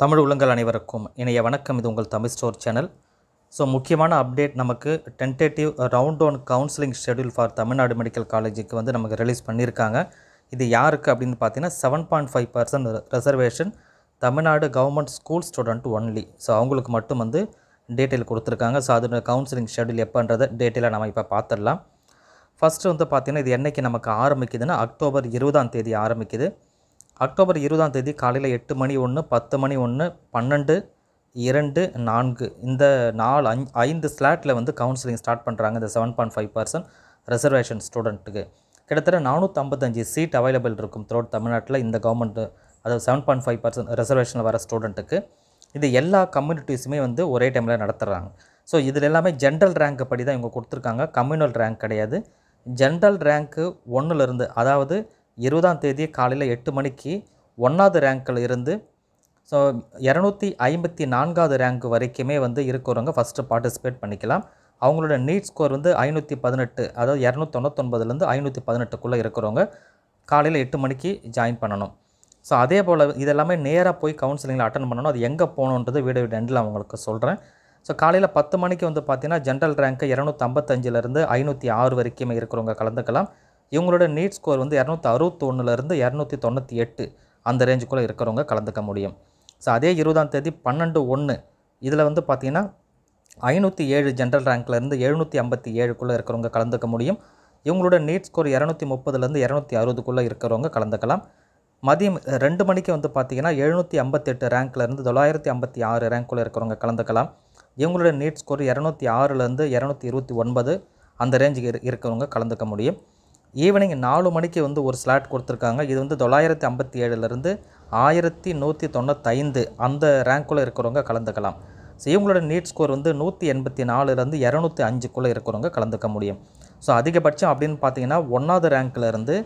தமிழ் உள்ளங்கள் அனைவருக்கும் இணைய வணக்கம். இது உங்கள் தமிழ் ஸ்டோர் சேனல். ஸோ முக்கியமான அப்டேட் நமக்கு tentative round one counselling schedule for Tamil Nadu medical காலேஜுக்கு வந்து நமக்கு ரிலீஸ் பண்ணியிருக்காங்க. இது யாருக்கு அப்படின்னு பார்த்தீங்கன்னா seven point five percent reservation Tamil Nadu government school student only. So அவங்களுக்கு மட்டும் வந்து டீட்டெயில் கொடுத்துருக்காங்க. ஸோ அதோட கவுன்சிலிங் ஷெட்யூல் எப்போன்றதை டீட்டெயிலாக நம்ம இப்போ பார்த்துடலாம். ஃபஸ்ட்டு வந்து பார்த்திங்கன்னா இது என்னைக்கு நமக்கு ஆரம்பிக்குதுன்னா அக்டோபர் இருபதாம் தேதி ஆரம்பிக்குது. அக்டோபர் இருபதாம் தேதி காலையில் எட்டு மணி ஒன்று பத்து மணி ஒன்று பன்னெண்டு இரண்டு நான்கு. இந்த நாலு அஞ் ஐந்து ஸ்லாட்டில் வந்து கவுன்சிலிங் ஸ்டார்ட் பண்ணுறாங்க இந்த seven point five percent reservation ஸ்டூடெண்ட்டுக்கு கிட்டத்தட்ட நானூற்றம்பத்தஞ்சு சீட் அவைலபிள் இருக்கும் த்ரோட் தமிழ்நாட்டில் இந்த கவர்மெண்ட்டு அதாவது செவன் பாயிண்ட் ஃபைவ் பர்சன்ட் ரிசர்வேஷனில் வர ஸ்டூடெண்ட்டுக்கு இது எல்லா கம்யூனிட்டிஸுமே வந்து ஒரே டைமில் நடத்துகிறாங்க ஸோ இதில் எல்லாமே ஜென்ரல் ரேங்க் படி தான் இவங்க கொடுத்துருக்காங்க. கம்யூனல் ரேங்க் கிடையாது. ஜென்ரல் ரேங்க்கு ஒன்றுலேருந்து அதாவது இருபதாம் தேதி காலையில் எட்டு மணிக்கு ஒன்றாவது ரேங்க்கில் இருந்து ஸோ இரநூத்தி ஐம்பத்தி நான்காவது ரேங்க் வரைக்குமே வந்து இருக்கிறவங்க ஃபஸ்ட்டு பார்ட்டிசிபேட் பண்ணிக்கலாம். அவங்களோட நீட் ஸ்கோர் வந்து ஐநூற்றி பதினெட்டு அதாவது இரநூத்தொண்ணூத்தொன்பதுலேருந்து ஐநூற்றி பதினெட்டுக்குள்ளே இருக்கிறவங்க காலையில் எட்டு மணிக்கு ஜாயின் பண்ணணும். ஸோ அதே போல் இதெல்லாமே நேராக போய் கவுன்சிலிங்கில் அட்டன் பண்ணணும். அது எங்கே போகணுன்றது வீடியோ எண்டில் அவங்களுக்கு சொல்கிறேன் ஸோ காலையில் பத்து மணிக்கு வந்து பார்த்திங்கன்னா ஜென்ரல் ரேங்க்கு இரநூத்தம்பத்தஞ்சிலேருந்து ஐநூற்றி ஆறு வரைக்குமே இருக்கிறவங்க கலந்துக்கலாம். இவங்களோட நீட் ஸ்கோர் வந்து இரநூத்தி அறுபத்தொன்னுலேருந்து இரநூத்தி தொண்ணூற்றி எட்டு அந்த ரேஞ்சுக்குள்ளே இருக்கிறவங்க கலந்துக்க முடியும். ஸோ அதே இருபதாம் தேதி பன்னெண்டு ஒன்று இதில் வந்து பார்த்திங்கன்னா ஐநூற்றி ஏழு ஜென்ரல் ரேங்க்லேருந்து எழுநூற்றி ஐம்பத்தி ஏழுக்குள்ளே இருக்கிறவங்க கலந்துக்க முடியும். இவங்களோட நீட் ஸ்கோர் இரநூத்தி முப்பதுலேருந்து இரநூத்தி அறுபதுக்குள்ளே இருக்கிறவங்க கலந்துக்கலாம். மதியம் ரெண்டு மணிக்கு வந்து பார்த்திங்கன்னா எழுநூற்றி ஐம்பத்தெட்டு ரேங்க்லேருந்து தொள்ளாயிரத்தி ஐம்பத்தி ஆறு ரேங்க்குள்ளே இருக்கிறவங்க கலந்துக்கலாம். இவங்களோட நீட் ஸ்கோர் இரநூத்தி ஆறுலேருந்து இரநூத்தி இருபத்தி ஒன்பது அந்த ரேஞ்சுக்கு இரு இருக்கிறவங்க கலந்துக்க முடியும். ஈவினிங் நாலு மணிக்கு வந்து ஒரு ஸ்லாட் கொடுத்துருக்காங்க. இது வந்து தொள்ளாயிரத்தி ஐம்பத்தி ஏழுலேருந்து ஆயிரத்தி நூற்றி தொண்ணூத்தைந்து அந்த ரேங்க்குள்ளே இருக்கிறவங்க கலந்துக்கலாம். ஸோ இவங்களோட நீட் ஸ்கோர் வந்து நூற்றி எண்பத்தி நாலுலேருந்து இரநூத்தி அஞ்சுக்குள்ளே இருக்கிறவங்க கலந்துக்க முடியும். ஸோ அதிகபட்சம் அப்படின்னு பார்த்தீங்கன்னா ஒன்றாவது ரேங்க்லேருந்து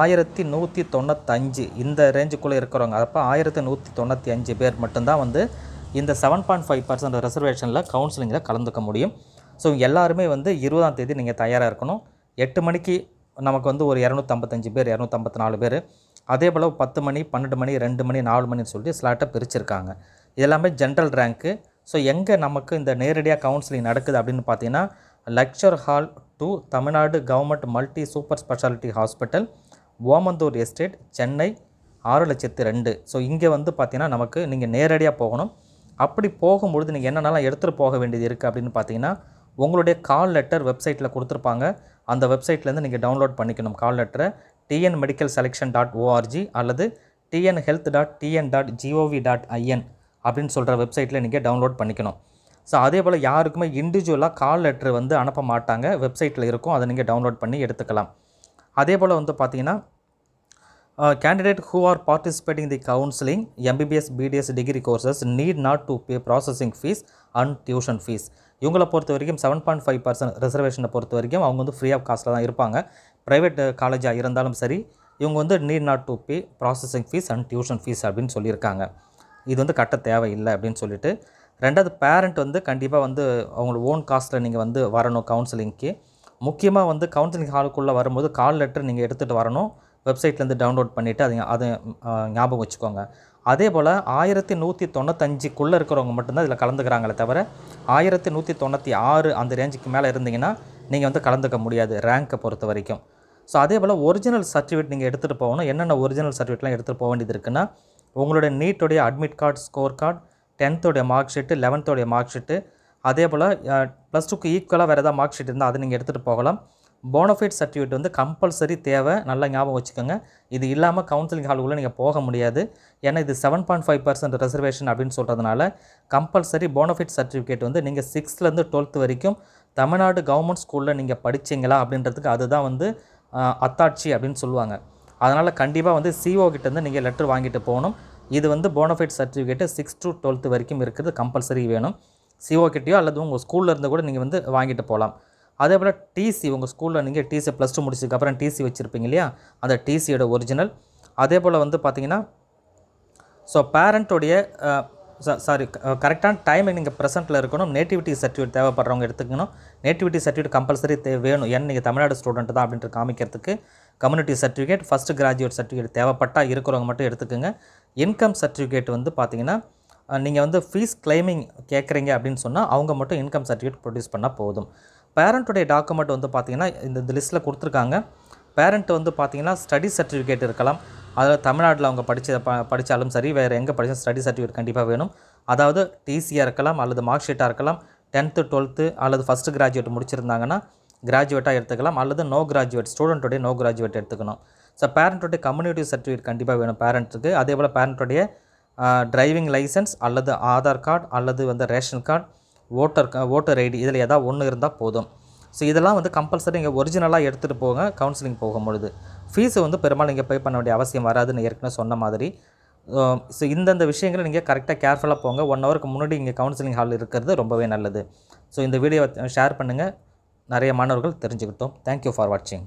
ஆயிரத்தி நூற்றி தொண்ணூத்தஞ்சு இந்த ரேஞ்சுக்குள்ளே இருக்கிறவங்க அப்போ ஆயிரத்தி நூற்றி தொண்ணூற்றி அஞ்சு பேர் மட்டும்தான் வந்து இந்த செவன் பாயிண்ட் ஃபைவ் பர்சன்ட் ரிசர்வேஷனில் கவுன்சிலிங்கில் கலந்துக்க முடியும். ஸோ எல்லாருமே வந்து இருபதாம் தேதி நீங்கள் தயாராக இருக்கணும். எட்டு மணிக்கு நமக்கு வந்து ஒரு இரநூத்தம்பத்தஞ்சு பேர் இரநூத்தம்பத்தி நாலு பேர். அதே போல் பத்து மணி பன்னெண்டு மணி ரெண்டு மணி நாலு மணின்னு சொல்லிட்டு ஸ்லாட்டை பிரிச்சிருக்காங்க. இதெல்லாமே ஜென்ரல் ரேங்க்கு ஸோ எங்கே நமக்கு இந்த நேரடியாக கவுன்சிலிங் நடக்குது அப்படின்னு பார்த்தீங்கன்னா lecture hall to Tamil Nadu government multi super speciality hospital Omandurar estate Chennai ஆறு லட்சத்து ரெண்டு. ஸோ இங்கே வந்து பார்த்தீங்கன்னா நமக்கு நீங்கள் நேரடியாக போகணும். அப்படி போகும்பொழுது நீங்கள் என்னென்னலாம் எடுத்துகிட்டு போக வேண்டியது இருக்குது அப்படின்னு பார்த்தீங்கன்னா உங்களுடைய கால் லெட்டர் வெப்சைட்டில் கொடுத்துருப்பாங்க. அந்த வெப்சைட்லேருந்து நீங்கள் டவுன்லோட் பண்ணிக்கணும் கால் லெட்டரை TN medical selection dot ORG அல்லது TN health dot TN dot GOV dot IN அப்படின்னு சொல்கிற வெப்சைட்டில் நீங்கள் டவுன்லோட் பண்ணிக்கணும். ஸோ அதே போல் யாருக்குமே இண்டிவிஜுவலாக கால் லெட்ரு வந்து அனுப்ப மாட்டாங்க. வெப்சைட்டில் இருக்கும். அதை நீங்கள் டவுன்லோட் பண்ணி எடுத்துக்கலாம். அதே போல் வந்து பார்த்தீங்கன்னா candidate who are participating the counselling MBBS BDS degree courses need not to pay processing fees and tuition fees. இவங்களை பொறுத்த வரைக்கும் செவன் பாயிண்ட் ஃபைவ் பர்சன்ட் ரிசர்வேஷனை பொறுத்த வரைக்கும் அவங்க வந்து ஃப்ரீ ஆஃப் காஸ்ட்டில் தான் இருப்பாங்க. ப்ரைவேட் காலேஜாக இருந்தாலும் சரி இவங்க வந்து need not to pay processing fees and tuition fees அப்படின்னு சொல்லியிருக்காங்க. இது வந்து கட்ட தேவையில்லை அப்படின்னு சொல்லிட்டு ரெண்டாவது பேரண்ட் வந்து கண்டிப்பாக வந்து அவங்களோட ஓன் காஸ்ட்டில் நீங்கள் வந்து வரணும் கவுன்சிலிங்க்கு முக்கியமாக வந்து கவுன்சிலிங் ஹாலுக்குள்ளே வரும்போது கால் லெட்டர் நீங்கள் எடுத்துகிட்டு வரணும். வெப்சைட்லேருந்து டவுன்லோட் பண்ணிவிட்டு அதை அதை ஞாபகம் வச்சுக்கோங்க. அதே போல் ஆயிரத்தி நூற்றி தொண்ணூத்தஞ்சுக்குள்ளே இருக்கிறவங்க மட்டும்தான் இதில் கலந்துக்கிறாங்களே தவிர ஆயிரத்தி நூற்றி தொண்ணூற்றி ஆறு அந்த ரேஞ்சுக்கு மேலே இருந்தீங்கன்னா நீங்கள் வந்து கலந்துக்க முடியாது ரேங்க்கை பொறுத்த வரைக்கும். ஸோ அதே போல் ஒரிஜினல் சர்டிஃபிகேட் நீங்கள் எடுத்துகிட்டு போகணும். என்னென்ன ஒரிஜினல் சர்டிஃபிகேட்லாம் எடுத்துகிட்டு போக வேண்டியது இருக்குன்னா உங்களுடைய நீட்டுடைய அட்மிட் கார்டு ஸ்கோர் கார்டு டென்த்தோடைய மார்க் ஷீட்டு லெவன்த்தோடைய மார்க் ஷீட்டு அதே போல் ப்ளஸ் டூக்கு ஈக்குவலாக வேறு ஏதாவது மார்க் ஷீட் இருந்தால் அதை நீங்கள் எடுத்துகிட்டு போகலாம். போனஃபைட் சர்டிஃபிகேட் வந்து கம்பல்சரி தேவை. நல்லா ஞாபகம் வச்சுக்கோங்க. இது இல்லாமல் கவுன்சிலிங் ஹாலுக்குள்ளே நீங்கள் போக முடியாது. ஏன்னா இது seven point five percent reservation அப்படின்னு சொல்கிறதுனால கம்பல்சரி போனஃபைட் சர்டிஃபிகேட் வந்து நீங்கள் சிக்ஸ்த்லேருந்து டுவெல்த் வரைக்கும் தமிழ்நாடு கவர்மெண்ட் ஸ்கூலில் நீங்கள் படிச்சிங்களா அப்படின்றதுக்கு அதுதான் வந்து அத்தாட்சி அப்படின்னு சொல்லுவாங்க. அதனால் கண்டிப்பாக வந்து சிஓ கிட்டேருந்து நீங்கள் லெட்டர் வாங்கிட்டு போகணும். இது வந்து bonafide certificate six to twelfth வரைக்கும் இருக்கிறது கம்பல்சரி வேணும். சிஓ கிட்டேயோ அல்லது உங்கள் ஸ்கூலில் இருந்து கூட நீங்கள் வந்து வாங்கிட்டு போகலாம். அதே போல் டிசி உங்கள் ஸ்கூலில் நீங்கள் டிசி ப்ளஸ் டூ முடிச்சதுக்கப்புறம் டிசி வச்சுருப்பீங்க இல்லையா? அந்த டிசியோட ஒரிஜினல் அதே போல் வந்து பார்த்தீங்கன்னா ஸோ பேரண்ட்டோடைய சாரி கரெக்டான டைமிங் நீங்கள் ப்ரெசென்ட்டில் இருக்கணும். நேட்டிவிட்டி சர்டிஃபிகேட் தேவைப்படுறவங்க எடுத்துக்கணும். நேட்டிவிட்டி சர்டிஃபிகேட் கம்பல்சரி தே வேணும். ஏன்னா நீங்கள் தமிழ்நாடு ஸ்டூடெண்ட் தான் அப்படின்ட்டு காமிக்கிறதுக்கு community certificate first graduate certificate தேவைப்பட்டால் இருக்கிறவங்க மட்டும் எடுத்துக்கோங்க. இன்கம் சர்டிஃபிகேட் வந்து பார்த்தீங்கன்னா நீங்கள் வந்து ஃபீஸ் கிளைமிங் கேட்குறீங்க அப்படின்னு சொன்னால் அவங்க மட்டும் இன்கம் சர்டிஃபிகேட் ப்ரொடியூஸ் பண்ணால் போதும். பேரண்ட்டுடைய டாக்குமெண்ட் வந்து பார்த்தீங்கன்னா இந்த இந்த லிஸ்ட்டில் கொடுத்துருக்காங்க. பேரண்ட் வந்து பார்த்தீங்கன்னா ஸ்டடி சர்டிஃபிகேட் இருக்கலாம். அதில் தமிழ்நாட்டில் அவங்க படித்த ப படித்தாலும் சரி வேறு எங்கே படித்தாலும் ஸ்டடி சர்டிஃபிகேட் கண்டிப்பாக வேணும். அதாவது டிசியாக இருக்கலாம் அல்லது மார்க் ஷீட்டாக இருக்கலாம் டென்த்து டுவெல்த்து அல்லது ஃபஸ்ட்டு கிராஜுவேட் முடிச்சிருந்தாங்கன்னா கிராஜுவேட்டாக எடுத்துக்கலாம் அல்லது நோ கிராஜுவேட் ஸ்டூடெண்ட்டுடைய நோ கிராஜுவேட் எடுத்துக்கணும். ஸோ பேரண்ட்டுடைய கம்யூனிட்டி சர்டிஃபிகேட் கண்டிப்பாக வேணும் பேரண்ட்டுக்கு அதே போல் பேரண்ட்டுடைய டிரைவிங் லைசன்ஸ் அல்லது ஆதார் கார்டு அல்லது வந்து ration card voter voter ID இதில் ஏதாவது ஒன்று இருந்தால் போதும். ஸோ இதெல்லாம் வந்து கம்பல்சரி நீங்கள் ஒரிஜினலாக எடுத்துகிட்டு போங்க கவுன்சிலிங் போகும்பொழுது ஃபீஸை வந்து பெரும்பாலும் நீங்கள் பே பண்ண வேண்டிய அவசியம் வராதுன்னு ஏற்கனவே சொன்ன மாதிரி. ஸோ இந்தந்த விஷயங்களை நீங்கள் கரெக்டாக கேர்ஃபுல்லாக போங்க. ஒன் ஹவருக்கு முன்னாடி இங்கே கவுன்சிலிங் ஹால் இருக்கிறது ரொம்பவே நல்லது. ஸோ இந்த வீடியோவை ஷேர் பண்ணுங்கள் நிறைய மாணவர்கள் தெரிஞ்சுக்கிட்டோம். தேங்க்யூ ஃபார் வாட்சிங்